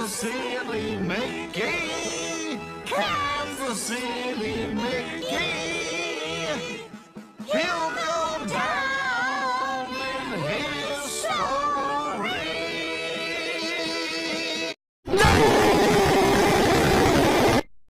Kansas City, Mickey. Kansas City,